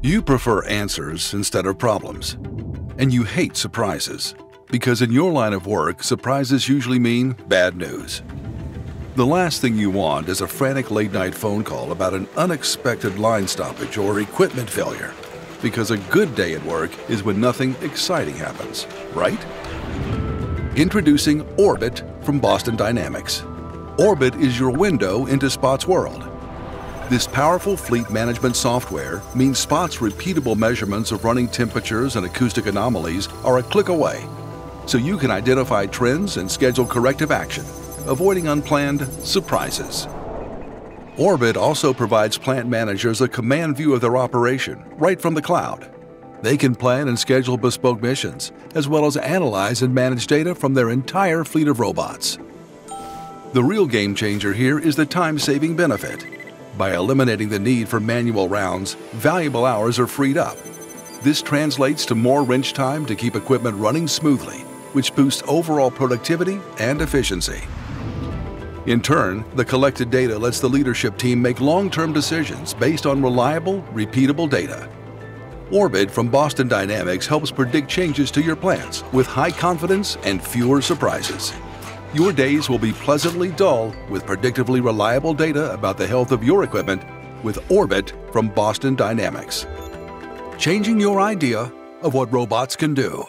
You prefer answers instead of problems. And you hate surprises, because in your line of work, surprises usually mean bad news. The last thing you want is a frantic late night phone call about an unexpected line stoppage or equipment failure, because a good day at work is when nothing exciting happens, right? Introducing Orbit from Boston Dynamics. Orbit is your window into Spot's world. This powerful fleet management software means Spot's repeatable measurements of running temperatures and acoustic anomalies are a click away, so you can identify trends and schedule corrective action, avoiding unplanned surprises. Orbit also provides plant managers a command view of their operation right from the cloud. They can plan and schedule bespoke missions, as well as analyze and manage data from their entire fleet of robots. The real game changer here is the time saving benefit. By eliminating the need for manual rounds, valuable hours are freed up. This translates to more wrench time to keep equipment running smoothly, which boosts overall productivity and efficiency. In turn, the collected data lets the leadership team make long term decisions based on reliable, repeatable data. Orbit from Boston Dynamics helps predict changes to your plants with high confidence and fewer surprises. Your days will be pleasantly dull with predictably reliable data about the health of your equipment with Orbit from Boston Dynamics. Changing your idea of what robots can do.